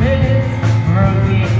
minutes, broken